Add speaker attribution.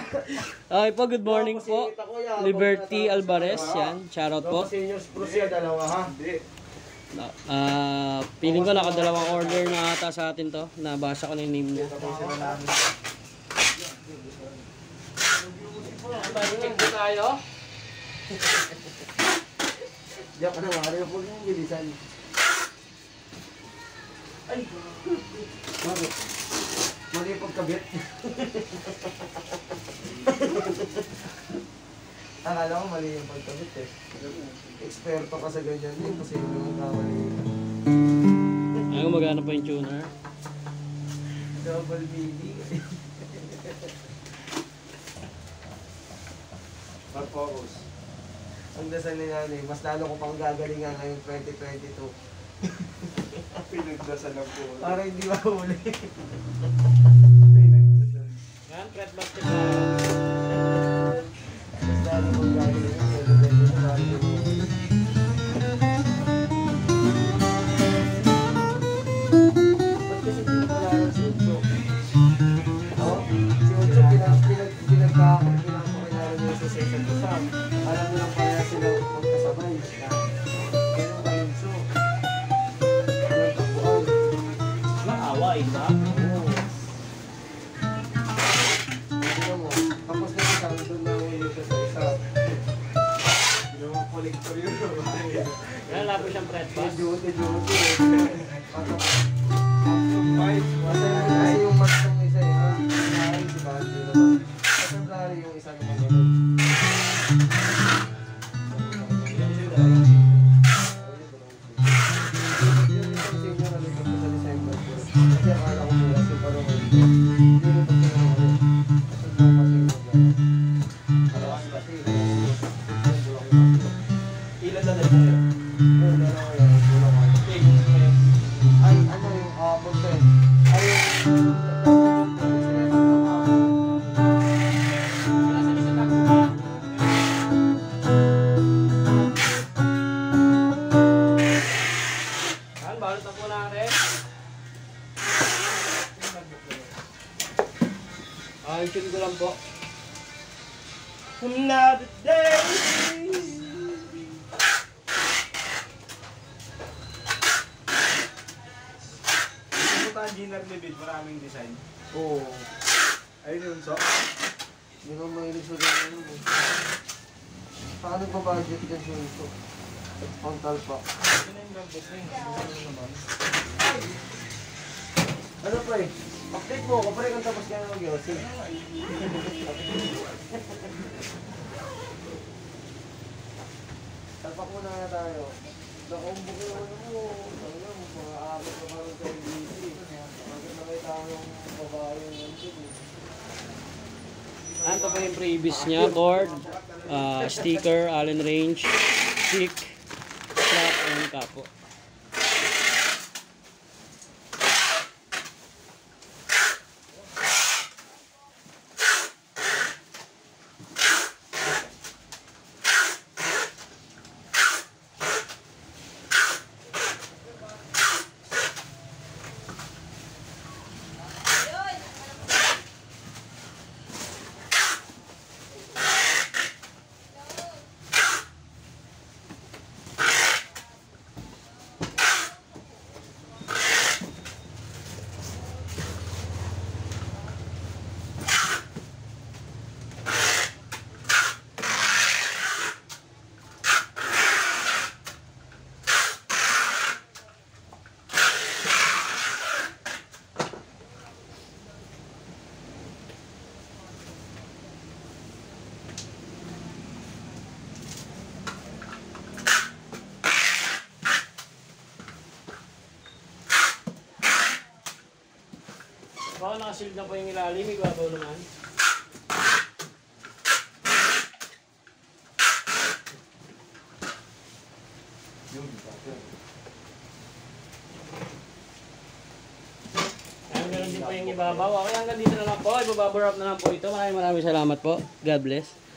Speaker 1: Okay po, good morning po. Liberty Alvarez, yan. Shoutout po.
Speaker 2: Seniors pro siya, dalawa ha?
Speaker 1: Ah, feeling ko nakadalawang order na ata sa atin to. Nabasa ko na yung name niya. Check po tayo.
Speaker 2: Diyan ka na rin huwag mong bilisan. Ay! Bakit? Mali yung pagkabit. Akala ko mali yung pagkabit eh. Eksperto ka sa ganyan din kasi yung kamali.
Speaker 1: Ay, gumagana pa yung tuner.
Speaker 2: Double meaning. Mag-focus. Ang dasal ni nanay, mas lalo ko pang gagalingan ngayong 2022.
Speaker 3: Pinagdasal lang po.
Speaker 2: Para hindi mahuli.
Speaker 3: Pinagdasal.
Speaker 1: Yan, thread basket
Speaker 2: alam mo lang kaya sila magkasabay. Yeah. na
Speaker 1: Ah, tune ko lang po.
Speaker 3: Another day. Ginar Libid, maraming design.
Speaker 2: Oo.
Speaker 3: Ayun yun, so.
Speaker 2: Hindi ko mahilig sa ganyan. eh. Paano ba budget dyan sa ito? Pang talpa.
Speaker 3: Yun na yung gambit na yun. Ano naman?
Speaker 2: Ano pa eh? Update mo ako, pare kang tapos kaya mag-yosi. Talpak muna na tayo. Nakumbok yung ano mo. Ano lang, mga akit na parang sa NBC. Bakit nakita ko yung babae yung nandun eh.
Speaker 1: Ano pa yung previous niya? Cord, ah, sticker, Allen Range, stick, strap, and kapo. Baka nakasilid na po yung ilalim, ibabaw naman. Kaya meron din po yung ibabaw. Okay, hanggang dito na lang po. Ibababor up na lang po ito. Maraming maraming salamat po. God bless.